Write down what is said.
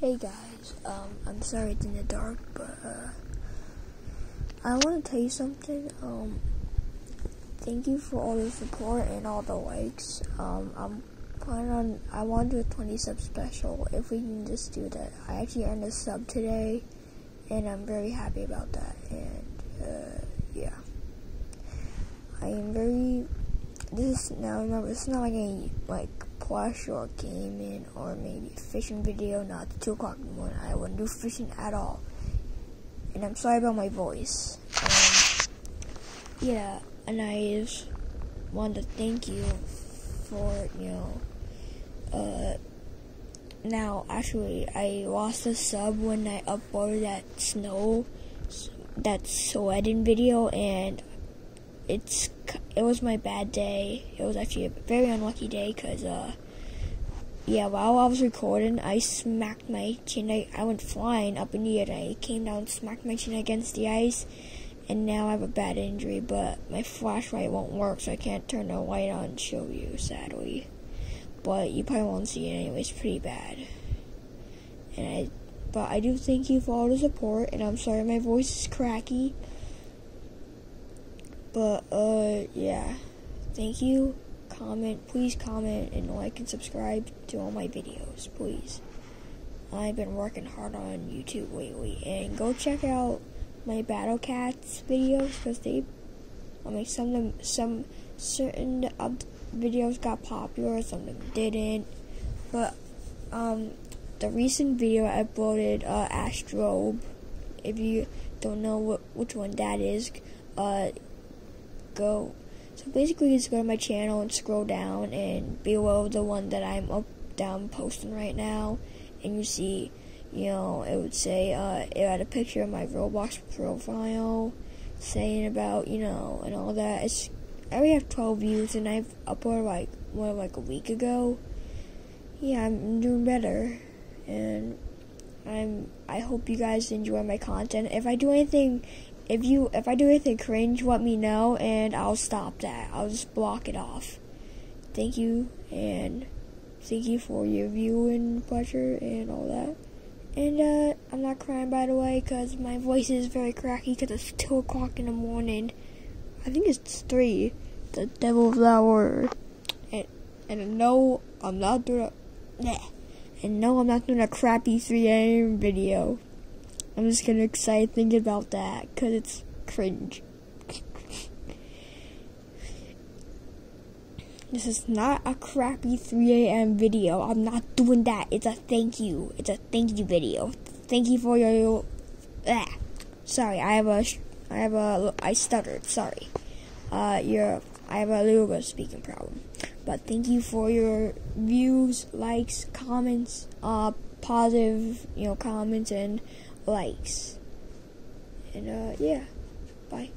Hey guys, um, I'm sorry it's in the dark, but uh, I want to tell you something. Um, thank you for all the support and all the likes. Um, I'm planning on I want to do a 20 sub special if we can just do that. I actually earned a sub today, and I'm very happy about that. And uh, yeah, I am very. This is now remember it's not like any like plush or gaming or maybe fishing video, not 2 o'clock in the morning. I wouldn't do fishing at all. And I'm sorry about my voice. Um, yeah, and I just wanted to thank you for, you know, uh, now actually I lost a sub when I uploaded that snow, that sweating video and it's it was my bad day. It was actually a very unlucky day because uh yeah, while I was recording, I smacked my chin. I, I went flying up in the air. I came down, smacked my chin against the ice, and now I have a bad injury. But my flashlight won't work, so I can't turn the light on and show you, sadly. But you probably won't see it anyway. It's pretty bad. And I, but I do thank you for all the support, and I'm sorry my voice is cracky. But, uh, yeah. Thank you. Comment. Please comment and like and subscribe to all my videos, please. I've been working hard on YouTube lately. And go check out my Battle Cats videos because they, I mean, some of them, some certain of videos got popular, some of them didn't. But, um, the recent video I uploaded, uh, Astrobe, if you don't know what, which one that is, uh, go. So basically, just go to my channel and scroll down, and below the one that I'm up down posting right now, and you see, you know, it would say uh, it had a picture of my Roblox profile, saying about you know and all that. It's I already have 12 views, and I've uploaded like one like a week ago. Yeah, I'm doing better, and I'm. I hope you guys enjoy my content. If I do anything if you if I do anything cringe, let me know and I'll stop that. I'll just block it off. Thank you and thank you for your viewing pleasure and all that. And uh, I'm not crying by the way because my voice is very cracky because it's two o'clock in the morning. I think it's three. The devil's hour. And and no, I'm not doing a. Nah. And no, I'm not doing a crappy 3 a.m. video. I'm just getting excited thinking about that because it's cringe. this is not a crappy 3 a.m. video. I'm not doing that. It's a thank you. It's a thank you video. Thank you for your. Ah, sorry, I have a. I have a. I stuttered. Sorry. Uh, your. I have a little bit of speaking problem. But thank you for your views, likes, comments, uh, positive, you know, comments and likes. And uh, yeah, bye.